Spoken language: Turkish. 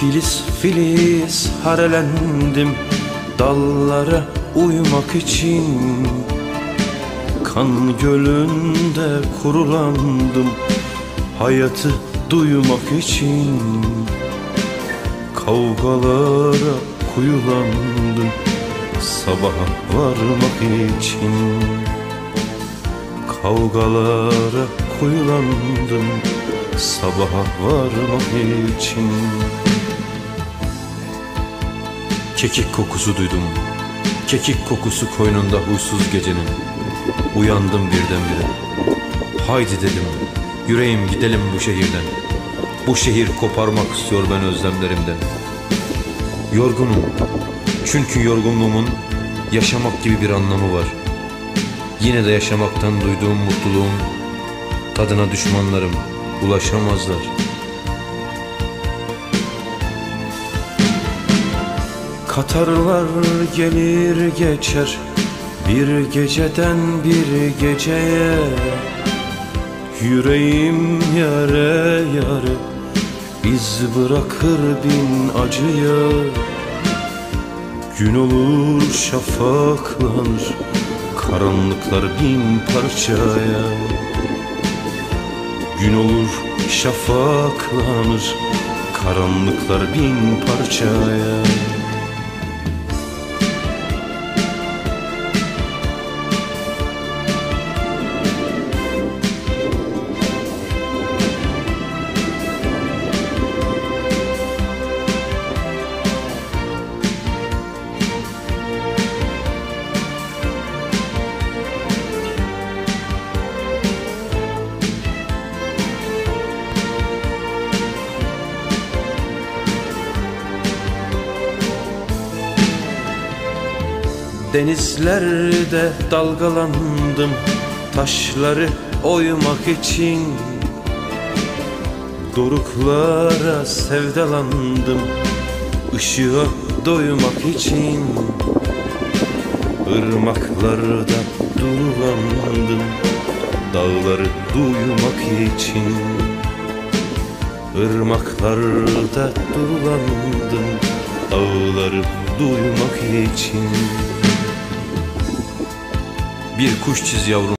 Filiz filiz harelendim Dallara uymak için. Kan gölünde kurulandım Hayatı duymak için. Kavgalara kuyulandım Sabaha varmak için. Kavgalara kuyulandım Sabaha varmak için. Kekik kokusu duydum Kekik kokusu koynunda huysuz gecenin. Uyandım birdenbire. Haydi dedim Yüreğim gidelim bu şehirden. Bu şehir koparmak istiyor ben özlemlerimden. Yorgunum Çünkü yorgunluğumun Yaşamak gibi bir anlamı var. Yine de yaşamaktan duyduğum mutluluğun Tadına düşmanlarım ulaşamazlar. Katarlar gelir geçer Bir geceden bir geceye. Yüreğim yare yare iz bırakır bin acıya. Gün olur şafaklanır Karanlıklar bin parçaya Gün olur şafaklanır. Karanlıklar bin parçaya Denizlerde dalgalandım Taşları oymak için. Doruklara sevdalandım Işığa doymak için. Irmaklarda durulandım Dağları duymak için. Irmaklarda durulandım Dağları duymak için Bir kuş çiz yavrum